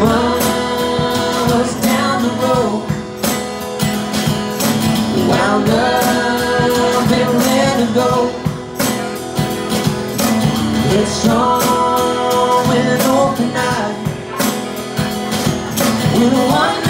miles down the road. Wound up with an open eye With one